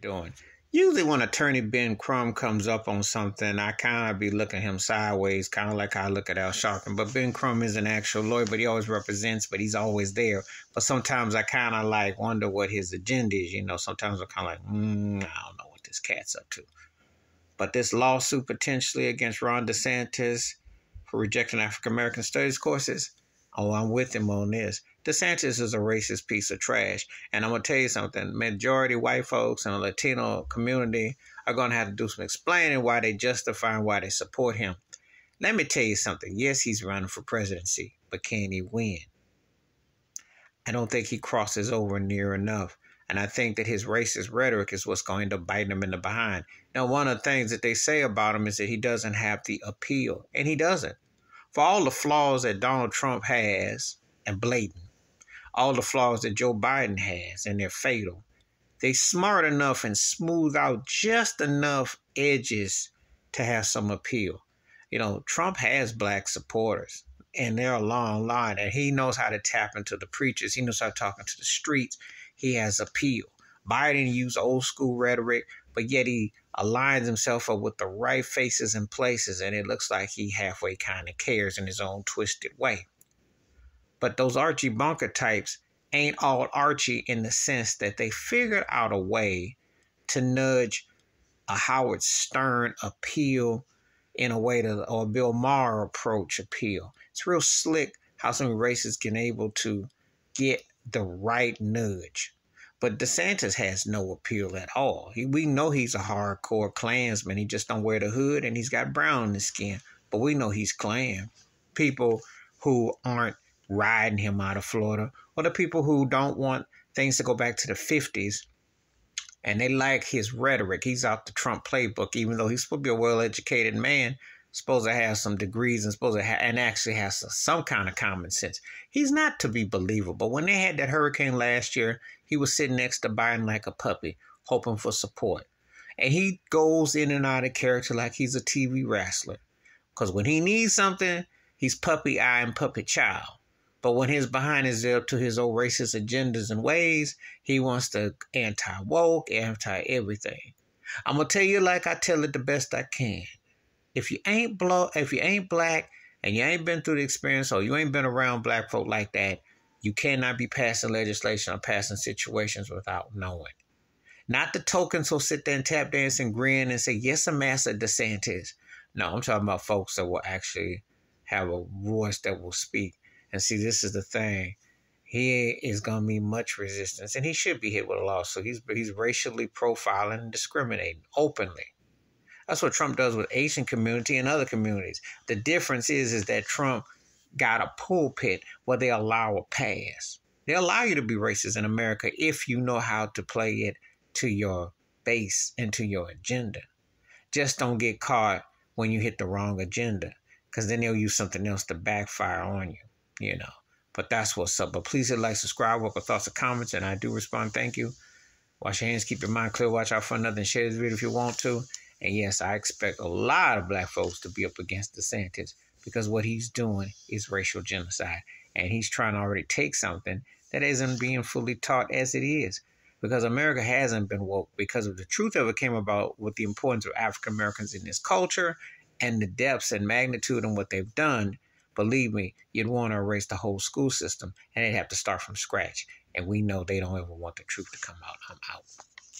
doing. Usually, when attorney Ben Crump comes up on something, I kind of be looking him sideways, kind of like I look at Al Sharpton. But Ben Crump is an actual lawyer, but he always represents, but he's always there. But sometimes I kind of like wonder what his agenda is. You know, sometimes I'm kind of like, mm, I don't know what this cat's up to. But this lawsuit potentially against Ron DeSantis for rejecting African American studies courses, oh, I'm with him on this. DeSantis is a racist piece of trash. And I'm going to tell you something majority white folks and the Latino community are going to have to do some explaining why they justify and why they support him. Let me tell you something. Yes, he's running for presidency, but can he win? I don't think he crosses over near enough. And I think that his racist rhetoric is what's going to bite him in the behind. Now, one of the things that they say about him is that he doesn't have the appeal, and he doesn't. For all the flaws that Donald Trump has, and blatant, all the flaws that Joe Biden has, and they're fatal. They smart enough and smooth out just enough edges to have some appeal. You know, Trump has black supporters, and they're a long line, and he knows how to tap into the preachers. He knows how to talk into the streets. He has appeal. Biden used old school rhetoric, but yet he aligns himself up with the right faces and places, and it looks like he halfway kind of cares in his own twisted way. But those Archie Bunker types ain't all Archie in the sense that they figured out a way to nudge a Howard Stern appeal in a way to or a Bill Maher approach appeal. It's real slick how some races can able to get the right nudge. But DeSantis has no appeal at all. He, we know he's a hardcore Klansman. He just don't wear the hood and he's got brown in his skin. But we know he's Klan. People who aren't riding him out of Florida, or the people who don't want things to go back to the 50s and they like his rhetoric. He's out the Trump playbook, even though he's supposed to be a well educated man, supposed to have some degrees and supposed to have, and actually has some, some kind of common sense. He's not to be believable. When they had that hurricane last year, he was sitting next to Biden like a puppy, hoping for support. And he goes in and out of character like he's a TV wrestler. Because when he needs something, he's puppy eye and puppy child. But when his behind is up to his old racist agendas and ways, he wants to anti woke, anti everything. I'm gonna tell you like I tell it the best I can. If you ain't blow, if you ain't black and you ain't been through the experience or you ain't been around black folk like that, you cannot be passing legislation or passing situations without knowing. Not the tokens who'll sit there and tap dance and grin and say, yes, I'm Master DeSantis. No, I'm talking about folks that will actually have a voice that will speak and see, this is the thing. He is going to be much resistance, and he should be hit with a lawsuit. He's he's racially profiling and discriminating openly. That's what Trump does with Asian community and other communities. The difference is is that Trump got a pulpit where they allow a pass. They allow you to be racist in America if you know how to play it to your base and to your agenda. Just don't get caught when you hit the wrong agenda, because then they'll use something else to backfire on you you know. But that's what's up. But please hit like, subscribe, welcome thoughts or comments, and I do respond. Thank you. Wash your hands, keep your mind clear, watch out for nothing, share this video if you want to. And yes, I expect a lot of black folks to be up against DeSantis because what he's doing is racial genocide. And he's trying to already take something that isn't being fully taught as it is. Because America hasn't been woke because of the truth of it came about with the importance of African Americans in this culture and the depths and magnitude and what they've done believe me, you'd want to erase the whole school system and they'd have to start from scratch. And we know they don't ever want the truth to come out. I'm out.